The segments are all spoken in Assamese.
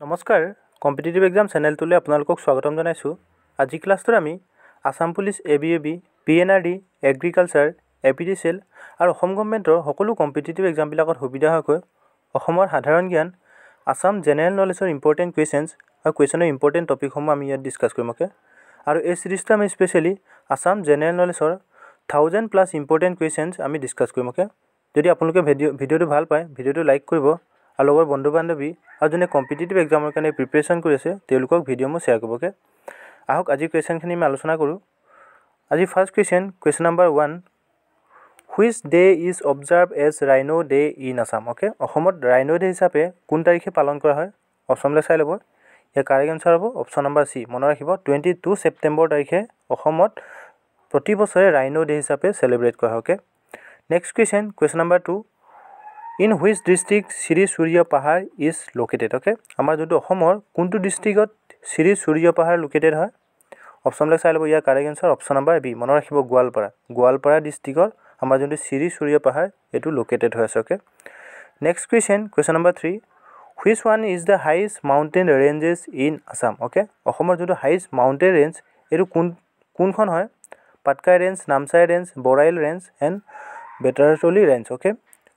নমস্কাৰ কম্পিটিটিভ এক্সাম চেনেলটোলৈ আপোনালোকক স্বাগতম জনাইছোঁ। আজি ক্লাছটোত আমি Assam police A B A B P N R D agriculture A P D C L আৰু অসম গভমেণ্টৰ সকলো কম্পিটিটিভ এক্সামবিলাকত সুবিধা হোৱাকৈ অসমৰ সাধাৰণ জ্ঞান আছাম জেনেৰেল নলেজৰ ইম্পৰ্টেণ্ট কুৱেশ্যনছ আৰু কুৱেশ্যনৰ ইম্পৰ্টেণ্ট টপিকসমূহ আমি ইয়াত ডিছকাছ কৰিম অ'কে আৰু এই চিৰিজটো আমি স্পেচিয়েলি আছাম জেনেৰেল নলেজৰ থাউজেণ্ড প্লাছ ইম্পৰ্টেণ্ট কুৱেশ্যনছ আমি ডিছকাছ কৰিম অ'কে যদি আপোনালোকে ভিডিঅ' ভিডিঅ'টো ভাল পায় ভিডিঅ'টো লাইক কৰিব আৰু লগৰ বন্ধু বান্ধৱী আৰু যোনে কম্পিটিটিভ এক্সামৰ কাৰণে প্ৰিপেৰেশ্যন কৰি আছে তেওঁলোকক ভিডিঅ'সমূহ শ্বেয়াৰ কৰিব অ'কে আহক আজি কুৱেশ্যনখিনি আমি আলোচনা কৰোঁ। আজি first question question number one which day is observed as rhino' day in Assam okay অসমত ৰাইন' ডে হিচাপে কোন তাৰিখে পালন কৰা হয়? অপশ্যনবিলাক চাই ল'ব। ইয়াৰ কাৰেক্ট এনচাৰ হ'ব অপশ্যন নাম্বাৰ চি মনত ৰাখিব টুৱেণ্টি টু ছেপ্টেম্বৰ তাৰিখে অসমত প্ৰতি বছৰে ৰাইন' ডে হিচাপে চেলিব্ৰেট কৰা হয় okay next question question number two in which district Shri Surya Pahar is located okay আমাৰ যোনটো অসমৰ কোনটো ডিষ্ট্ৰিক্টত শ্ৰী সূৰ্য পাহাৰ লোকেটেড হয়? অপশ্যনবিলাক চাই ল'ব ইয়াৰ correct answer option number B মনত ৰাখিব গোৱালপাৰা। গোৱালপাৰা ডিষ্ট্ৰিক্টত আমাৰ যোনটো শ্ৰী সূৰ্য পাহাৰ এইটো লোকেটেড হৈ আছে okay next question question number three which one is the highest mountain ranges in Assam okay অসমৰ যোনটো হাইষ্ট মাউণ্টেইন ৰেঞ্জ এইটো কোন কোনখন হয়? Patkai range Namchai range Barail range and Betartali range okay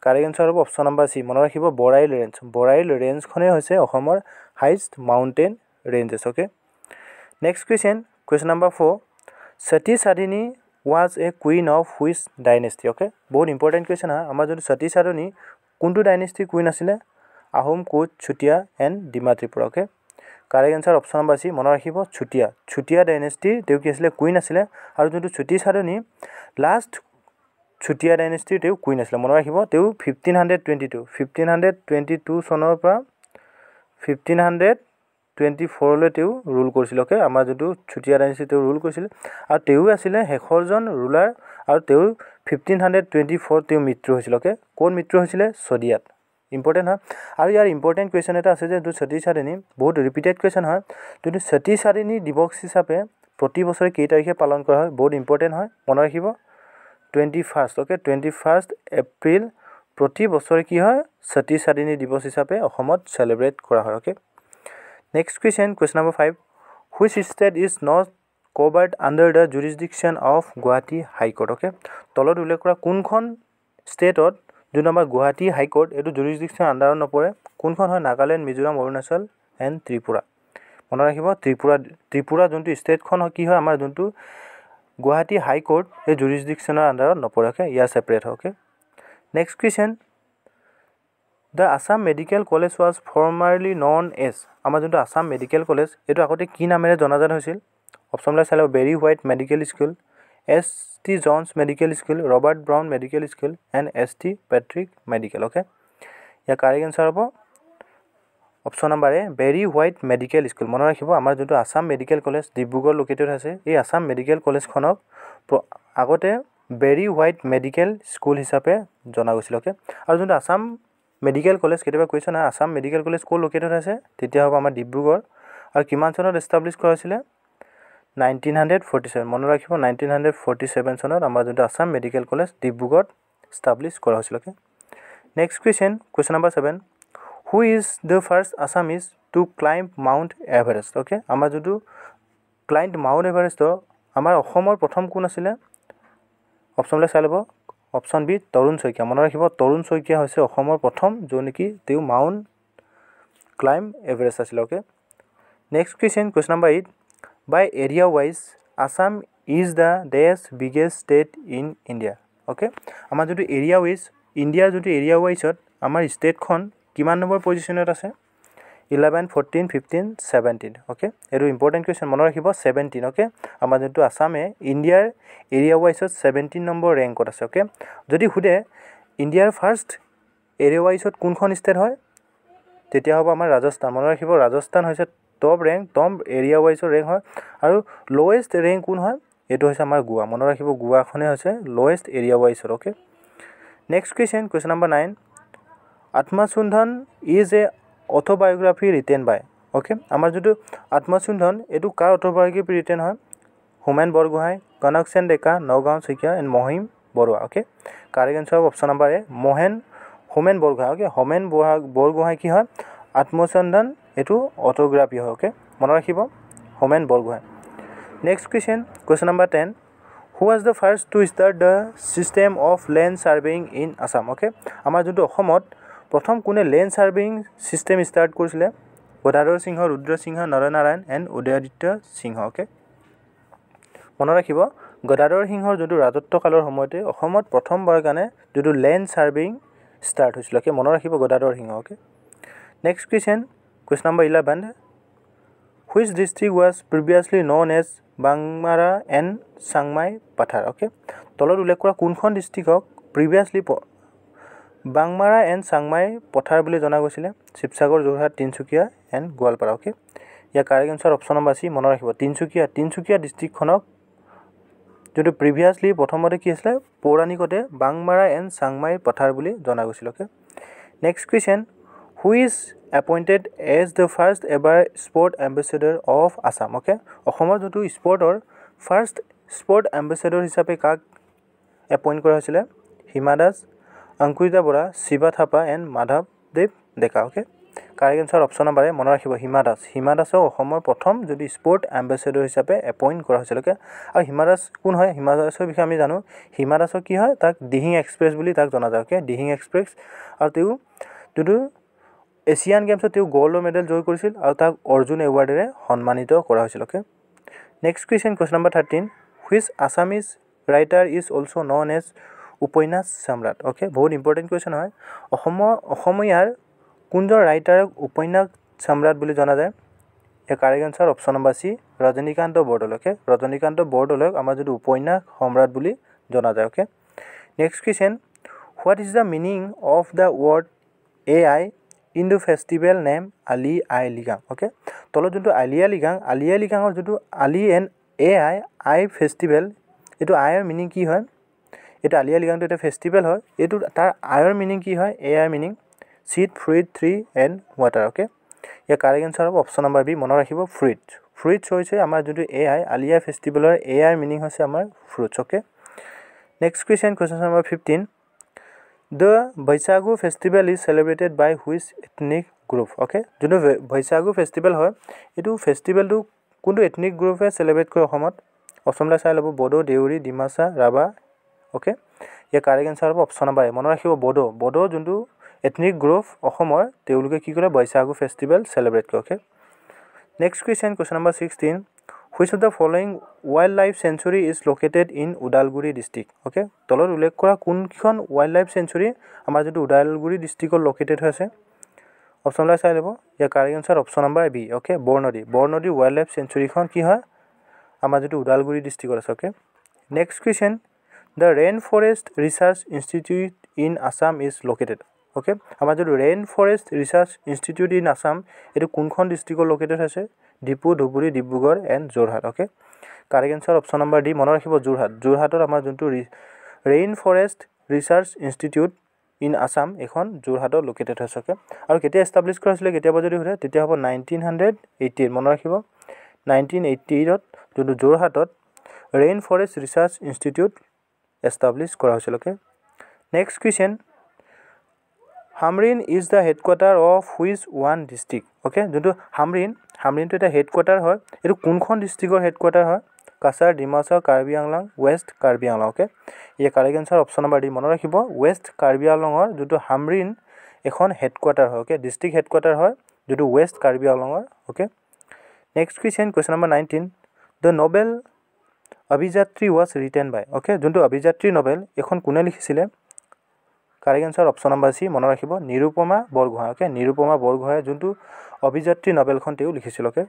correct answer হ'ব অপশ্যন নাম্বাৰ চি। মনত ৰাখিব বৰাইল ৰেঞ্জ বৰাইল ৰেঞ্জখনেই হৈছে অসমৰ highest mountain ranges okay next question question number four Sati Sadhini was a queen of which dynasty okay বহুত ইম্পৰ্টেণ্ট কুৱেশ্যন হয় আমাৰ যোনটো সতী সাধনী কোনটো ডাইনেষ্টিৰ কুইন আছিলে? Ahom Koch Chutiya and Dima Tripura okay correct answer option number C. মনত ৰাখিব চুতীয়া। চুতীয়া ডাইনেষ্টিৰ তেওঁ কি আছিলে? কুইন আছিলে। আৰু যোনটো চুতী সাধনী লাষ্ট চুতীয়া ডাইনেষ্টিৰ তেওঁ কুইন আছিলে মনত ৰাখিব তেওঁ fifteen hundred twenty two fifteen hundred twenty two চনৰ পৰা ফিফটিন হাণ্ড্ৰেড টুৱেণ্টি ফ'ৰলৈ তেওঁ ৰুল কৰিছিল অ'কে আমাৰ যোনটো চুতীয়া ডাইনেষ্টি তেওঁ ৰুল কৰিছিল আৰু তেওঁ আছিলে শেষৰজন ৰুলাৰ আৰু তেওঁ ফিফটিন হাণ্ড্ৰেড টুৱেণ্টি ফ'ৰত তেওঁ মৃত্যু হৈছিল অ'কে ক'ত মৃত্যু হৈছিলে? চদিয়াত ইম্পৰ্টেণ্ট হয় আৰু ইয়াৰ ইম্পৰ্টেণ্ট কুৱেশ্যন এটা আছে যে যোনটো সতী সাধিনী বহুত ৰিপিটেড কুৱেশ্যন হয় যোনটো সতী সাধিনী দিৱস হিচাপে প্ৰতি বছৰে কেই তাৰিখে পালন কৰা হয়? বহুত ইম্পৰ্টেণ্ট হয়? মনত ৰাখিব? Twenty first okay twenty first April প্ৰতি বছৰে কি হয়? সতী সাধিনী দিৱস হিচাপে অসমত চেলিব্ৰেট কৰা হয় okay next question question number five which state is not covered under the jurisdiction of Guwahati high court okay তলত উল্লেখ কৰা কোনখন ষ্টেটত যোনটো আমাৰ গুৱাহাটী হাইকোৰ্ট এইটো জুৰিছডিকশ্যন আণ্ডাৰত নপৰে কোনখন হয়? নাগালেণ্ড মিজোৰাম অৰুণাচল এণ্ড ত্ৰিপুৰা। মনত ৰাখিব ত্ৰিপুৰা ত্ৰিপুৰা যোনটো ষ্টেটখন কি হয়? আমাৰ যোনটো গুৱাহাটী হাইকোৰ্ট এই জুৰিছডিকশ্যনৰ আণ্ডাৰত নপৰে okay year separate okay next question the Assam medical college was formerly known as আমাৰ যোনটো আছাম মেডিকেল কলেজ এইটো আগতে কি নামেৰে জনাজাত হৈছিল? অপশ্যনবিলাক চাই ল'ব Berry White medical school S T Johns medical school Robert Brown medical school and S T Patrick medical okay year correct answer হ'ব option number A Berry White medical school মনত ৰাখিব আমাৰ যোনটো Assam medical college Dibrugarh located আছে এই আছাম মেডিকেল কলেজখনক আগতে বেৰী হোৱাইট মেডিকেল স্কুল হিচাপে জনা গৈছিল অ'কে আৰু যোনটো আছাম মেডিকেল কলেজ কেতিয়াবা কুৱেশ্যন হয় আছাম মেডিকেল কলেজ ক'ত লোকেটেড আছে তেতিয়া হ'ব আমাৰ ডিব্ৰুগড়। আৰু কিমান চনত এষ্টাব্লিছ কৰা হৈছিলে? নাইনটিন হাণ্ড্ৰেড ফৰ্টি ছেভেন মনত ৰাখিব নাইনটিন হাণ্ড্ৰেড ফৰ্টি ছেভেন চনত আমাৰ যোনটো আছাম মেডিকেল কলেজ ডিব্ৰুগড়ত ষ্টাব্লিছ কৰা হৈছিল okay next question question number seven who is the first Assamese to climb mount Everest okay আমাৰ যোনটো ক্লাইম্ব মাউণ্ট এভাৰেষ্টৰ আমাৰ অসমৰ প্ৰথম কোন আছিলে? অপশ্যনবিলাক চাই ল'ব। Option B Tarun Saikia. মনত ৰাখিব তৰুণ শইকীয়া হৈছে অসমৰ প্ৰথম য'ত নেকি তেওঁ মাউণ্ট ক্লাইম্ব এভাৰেষ্ট আছিলে okay next question question number eight by area wise Assam is the dash biggest state in India okay আমাৰ যোনটো এৰিয়া ৱাইজ ইণ্ডিয়াৰ যোনটো এৰিয়া ৱাইজত আমাৰ ষ্টেটখন কিমান নম্বৰ পজিশ্যনত আছে? Eleven fourteen fifteen seventeen okay এইটো ইম্পৰ্টেণ্ট কুৱেশ্যন মনত ৰাখিব ছেভেণ্টিন অ'কে আমাৰ যোনটো আছামে ইণ্ডিয়াৰ এৰিয়া ৱাইজত ছেভেণ্টিন নম্বৰ ৰেংকত আছে অ'কে যদি সোধে ইণ্ডিয়াৰ ফাৰ্ষ্ট এৰিয়া ৱাইজত কোনখন ষ্টেট হয়? তেতিয়া হ'ব আমাৰ ৰাজস্থান। মনত ৰাখিব ৰাজস্থান হৈছে টপ ৰেংক টপ এৰিয়া ৱাইজৰ ৰেংক হয়। আৰু লৱেষ্ট ৰেংক কোন হয়? এইটো হৈছে আমাৰ গোৱা। মনত ৰাখিব গোৱাখনেই হৈছে lowest area ৱাইজৰ okay next question question number nine Atmasandhan is a autobiography written by okay আমাৰ যোনটো আত্মচুন্ধন এইটো কাৰ অট'বায়'গ্ৰাফি ৰিটেন হয়? Homen Borgohain Kanak Sen Deka Nagaon Saikia and Mahim Baruah okay correct answer option number A Mahen Homen Borgohain okay Homen Bora Borgohain কি হয়? আত্মসন্ধান এইটো অটোগ্ৰাফি হয় অ'কে মনত ৰাখিব Homen Borgohain. Next question question number ten who was the first to start the system of land surveying in Assam okay আমাৰ যোনটো অসমত প্ৰথম কোনে লেণ্ড ছাৰ্ভেইং ছিষ্টেম ষ্টাৰ্ট কৰিছিলে? গদাধৰ সিংহ ৰুদ্ৰ সিংহ নৰনাৰায়ণ এণ্ড উদয়াদিত্য সিংহ অ'কে মনত ৰাখিব গদাধৰ সিংহৰ যোনটো ৰাজত্ব কালৰ সময়তে অসমত প্ৰথমবাৰৰ কাৰণে যোনটো লেণ্ড ছাৰ্ভেইং ষ্টাৰ্ট হৈছিলে অ'কে মনত ৰাখিব Gadadhar Singha okay next question question number eleven which district was previously known as Bangmara and Changmai Pathar okay তলত উল্লেখ কৰা কোনখন ডিষ্ট্ৰিক্টক প্ৰিভিয়াছলি বাংমাৰা এণ্ড চাংমাই পথাৰ বুলি জনা গৈছিলে। Sivasagar Jorhat Tinsukia and Goalpara okay year correct answer option number C মনত ৰাখিব। তিনিচুকীয়া তিনিচুকীয়া ডিষ্ট্ৰিক্টখনক যোনটো প্ৰিভিয়াছলি প্ৰথমতে কি আছিলে পৌৰাণিকতে বাংমাৰা এণ্ড চাংমাই পথাৰ বুলি জনা গৈছিল okay next question who is appointed as the first ever sport ambassador of Assam okay অসমৰ যোনটো স্পৰ্টৰ ফাৰ্ষ্ট স্পৰ্ট এম্বেচেডৰ হিচাপে কাক এপইণ্ট কৰা হৈছিলে Hima Das Ankurita Bora Shiva Thapa and Madhabdev Deka okay correct answer option নাম্বাৰে মনত ৰাখিব হিমা দাস। হিমা দাসক অসমৰ প্ৰথম যদি স্পৰ্ট এম্বেচেডৰ হিচাপে এপইণ্ট কৰা হৈছিল অ'কে আৰু হিমা দাস কোন হয়? হিমা দাসৰ বিষয়ে আমি জানো। হিমা দাসক কি হয়? তাক দিহিং এক্সপ্ৰেছ বুলি তাক জনা যায় অ'কে দিহিং এক্সপ্ৰেছ। আৰু তেওঁ যোনটো এছিয়ান গেমছত তেওঁ গ'ল্ডৰ মেডেল জয় কৰিছিল আৰু তাক অৰ্জুন এৱাৰ্ডেৰে সন্মানিত কৰা হৈছিল okay next question question number thirteen which Assamese writer is also' known as উপন্যাস সম্ৰাট অ'কে বহুত ইম্পৰ্টেণ্ট কুৱেশ্যন হয়। অসমৰ অসমীয়াৰ কোনজন ৰাইটাৰক উপন্যাস সম্ৰাট বুলি জনা যায়? ইয়াৰ correct answer option number C Rajanikanta Bordoloi okay Rajanikanta বৰদলৈক আমাৰ যিটো উপন্যাস সম্ৰাট বুলি জনা যায় okay next question what is the meaning of the word a Ai in the festival name Ali Ai Ligang okay তলত যোনটো আলিয়া লিগাং আলিয়া লিগাঙৰ যোনটো আলি and A I I festival এইটো আইৰ মিনিং কি হয়? এইটো আলিয়া লিগাংটো এটা ফেষ্টিভেল হয় এইটো তাৰ আইৰ মিনিং কি হয়? এ আইৰ meaning seed fruit tree and water okay year correct answer হ'ব অপশ্যন নম্বৰ বি মনত ৰাখিব ফ্ৰুইটছ ফ্ৰুইটছ হৈছে আমাৰ যোনটো এ আই আলিয়া ফেষ্টিভেলৰ এ আইৰ মিনিং হৈছে আমাৰ fruits okay next question question number fifteen the Baishagu festival is celebrated by which ethnic group okay যোনটো বৈশাগু ফেষ্টিভেল হয় এইটো ফেষ্টিভেলটো কোনটো এথনিক গ্ৰুপে চেলিব্ৰেট কৰে অসমত? অসমলৈ চাই ল'ব বড়ো দেউৰী ডিমাচা ৰাভা অ'কে ইয়াৰ কাৰেক্ট এনচাৰ হ'ব অপশ্যন নম্বৰ এ মনত ৰাখিব বড়ো। বড়ো যোনটো এথনিক গ্ৰুপ অসমৰ তেওঁলোকে কি কৰে বৈশাগু ফেষ্টিভেল চেলিব্ৰেট কৰে okay next question question number sixteen which of the following wildlife sanctuary is located in Udalguri district okay তলত উল্লেখ কৰা কোনকেইখন ৱাইল্ড লাইফ চেঞ্চুৰী আমাৰ যিটো ওদালগুৰি ডিষ্ট্ৰিক্টত লোকেটেড হৈ আছে? অপশ্যনবিলাক চাই ল'ব। ইয়াৰ correct answer option number B okay Barnadi. Barnadi wildlife চেঞ্চুৰীখন কি হয়? আমাৰ যিটো ওদালগুৰি ডিষ্ট্ৰিক্টত আছে okay next question the rain forest research institute in Assam is located okay আমাৰ যিটো rain forest research institute in Assam এইটো কোনখন ডিষ্ট্ৰিক্টত লোকেটেড আছে? Diphu Dhubri Dibrugarh and Jorhat okay correct answer option number D মনত ৰাখিব যোৰহাট। যোৰহাটত আমাৰ যোনটো rain forest research institute in Assam এইখন যোৰহাটত লোকেটেড হৈছে অ'কে আৰু কেতিয়া এষ্টাব্লিছ কৰা হৈছিলে কেতিয়াবা যদি সোধে তেতিয়া হ'ব নাইনটিন হাণ্ড্ৰেড এইটি এইট মনত ৰাখিব। নাইনটিন এইটি এইটত যোনটো যোৰহাটত rain forest research institute establish কৰা হৈছিল okay next question Hamren is the headquarter of which one district okay যোনটো হামৰিন হামৰিনটো এটা হেডকোৱাৰ্টাৰ হয়। এইটো কোনখন ডিষ্ট্ৰিক্টৰ হেডকোৱাৰ্টাৰ হয়? কাছাৰ ডিমাচা কাৰ্বি আংলং ৱেষ্ট কাৰ্বি আংলং অ'কে ইয়াৰ correct answer option number D মনত ৰাখিব। ৱেষ্ট কাৰ্বি আংলঙৰ যোনটো হামৰিন এখন হেডকোৱাৰ্টাৰ হয় অ'কে ডিষ্ট্ৰিক্ট হেডকোৱাৰ্টাৰ হয় যোনটো ৱেষ্ট কাৰ্বি আংলঙৰ okay next question question number nineteen the novel Abhijatri was written by okay যোনটো অভিযাত্ৰী নবেল এইখন কোনে লিখিছিলে? Correct answer option number C মনত ৰাখিব নিৰুপমা বৰগোহাঁই অ'কে নিৰুপমা বৰগোহাঁই যোনটো অভিযাত্ৰী নবেলখন তেওঁ লিখিছিল okay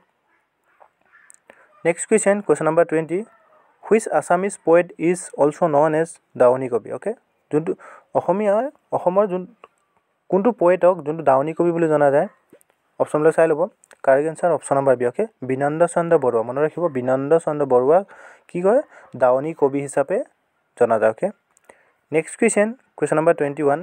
next question question number twenty which Assamese poet is also' known as দাৱনী কবি অ'কে যোনটো অসমীয়াৰ অসমৰ যোন কোনটো পয়েটক যোনটো দাৱনী কবি বুলি জনা যায় অপশ্যনবিলাক চাই ল'ব। Correct answer option number B okay Binanda Chandra Barua. মনত ৰাখিব বিনন্দ চন্দ্ৰ বৰুৱাক কি কয়? দাৱনী কবি হিচাপে জনা যায় okay next question question number twenty one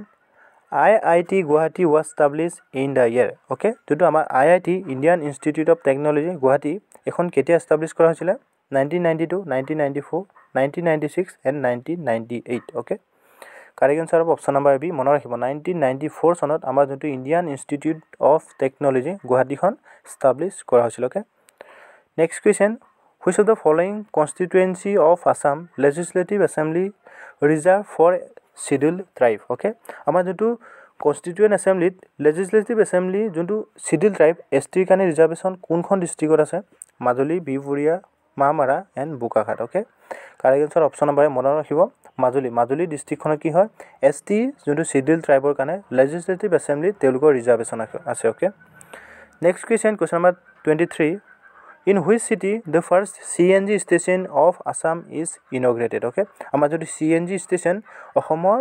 I I T Guwahati was establish in the year okay যোনটো আমাৰ I I T Indian Institute of Technology Guwahati এখন কেতিয়া এষ্টাব্লিছ কৰা হৈছিলে? Nineteen ninety two nineteen ninety four nineteen ninety six and nineteen ninety eight okay correct answer হ'ব অপশ্যন নম্বৰ বি মনত ৰাখিব নাইনটিন নাইণ্টি ফ'ৰ চনত আমাৰ যোনটো ইণ্ডিয়ান ইনষ্টিটিউট অফ টেকন'লজি গুৱাহাটীখন ষ্টাব্লিছ কৰা হৈছিল okay next question which of the following constituency of Assam legislative assembly reserve for schedule tribe okay আমাৰ যোনটো কনষ্টিটিউৱেণ্ট এছেম্বলিত লেজিছলেটিভ এছেম্বলি যোনটো চিডিউল ট্ৰাইব এছ টিৰ কাৰণে ৰিজাৰ্ভেশ্যন কোনখন ডিষ্ট্ৰিক্টত আছে? Majuli Bihpuria Mahmara and Bokakhat okay correct answer option number মনত ৰাখিব মাজুলী। মাজুলী ডিষ্ট্ৰিক্টখনত কি হয়? এছ টি যোনটো চিডিউল ট্ৰাইবৰ কাৰণে লেজিছলেটিভ এছেম্বলিত তেওঁলোকৰ ৰিজাৰ্ভেশ্যন আছে okay next question question number twenty three in which city the first C N G station of Assam is inaugurated okay আমাৰ যদি চি এন জি ষ্টেচন অসমৰ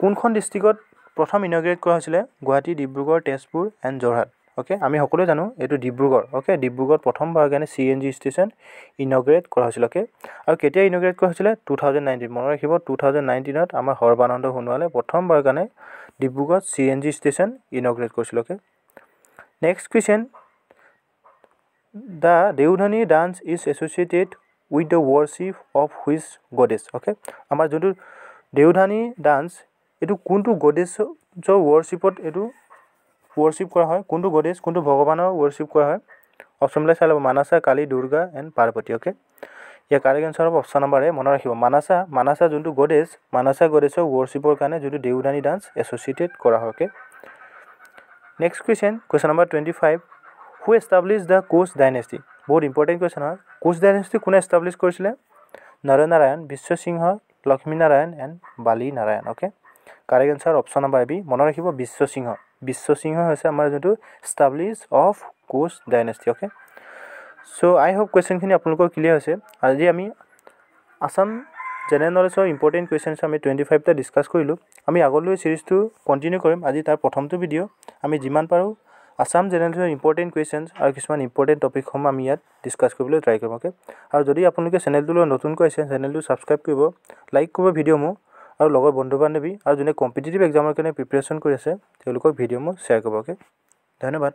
কোনখন ডিষ্ট্ৰিক্টত প্ৰথম ইনগ্ৰেট কৰা হৈছিলে? গুৱাহাটী ডিব্ৰুগড় তেজপুৰ এণ্ড যোৰহাট। অ'কে আমি সকলোৱে জানো এইটো ডিব্ৰুগড় অ'কে ডিব্ৰুগড়ত প্ৰথমবাৰৰ কাৰণে C N G station inaugurate কৰা হৈছিল অ'কে আৰু কেতিয়া ইনগ্ৰেট কৰা হৈছিলে? টু থাউজেণ্ড নাইনটিন মনত ৰাখিব টু থাউজেণ্ড নাইনটিনত আমাৰ সৰ্বানন্দ সোণোৱালে প্ৰথমবাৰৰ কাৰণে ডিব্ৰুগড়ত C N G station inaugurate কৰিছিল okay next question the Deodhani dance is associated with the worship of which goddess okay আমাৰ যোনটো দেউধানী ডান্স এইটো কোনটো গডেছৰ ৱৰশ্বিপত এইটো ৱৰশ্বিপ কৰা হয়। কোনটো গডেছ কোনটো ভগৱানৰ ৱৰশ্বিপ কৰা হয় অপশ্যনবিলাক চাই ল'ব। মানাছা কালী দুৰ্গা এণ্ড পাৰ্বতী অ'কে ইয়াৰ কাৰেক্ট এনচাৰ হ'ব অপশ্যন নম্বৰ এ মনত ৰাখিব। মানাছা মানাছা যোনটো গডেছ মানাছা গডেছৰ ৱৰশ্বিপৰ কাৰণে যোনটো দেউধানী ডান্স এছ'চিয়েটেড কৰা হয় okay next question question number twenty five who establish the Koch dynasty বহুত ইম্পৰ্টেণ্ট কুৱেশ্যন হয় কোচ ডাইনেষ্টি কোনে এষ্টাব্লিছ কৰিছিলে? Naranarayan Biswasingha Lakshminarayan and Bali Narayan okay correct answer option number B মনত ৰাখিব বিশ্বসিংহ বিশ্বসিংহ হৈছে আমাৰ যোনটো establish of Koch dynasty okay so' I hope কুৱেশ্যনখিনি আপোনালোকৰ ক্লিয়াৰ হৈছে। আজি আমি আছাম জেনেৰেল নলেজৰ ইম্পৰ্টেণ্ট কুৱেশ্যনছ আমি টুৱেণ্টি ফাইভটা ডিছকাছ কৰিলোঁ। আমি আগলৈ চিৰিজটো কণ্টিনিউ কৰিম। আজি তাৰ প্ৰথমটো ভিডিঅ' আমি যিমান পাৰোঁ আছাম জেনেৰেলৰ ইম্পৰ্টেণ্ট কুৱেশ্যনছ আৰু কিছুমান ইম্পৰ্টেণ্ট টপিকসমূহ আমি ইয়াত ডিছকাছ কৰিবলৈ ট্ৰাই কৰিম অ'কে আৰু যদি আপোনালোকে চেনেলটোলৈ নতুনকৈ আহিছে চেনেলটো ছাবস্ক্ৰাইব কৰিব লাইক কৰিব ভিডিঅ'সমূহ আৰু লগৰ বন্ধু বান্ধৱী আৰু যোনে কম্পিটিটিভ এক্সামৰ কাৰণে প্ৰিপেৰেশ্যন কৰি আছে তেওঁলোকক ভিডিঅ'সমূহ শ্বেয়াৰ কৰিব অ'কে ধন্যবাদ।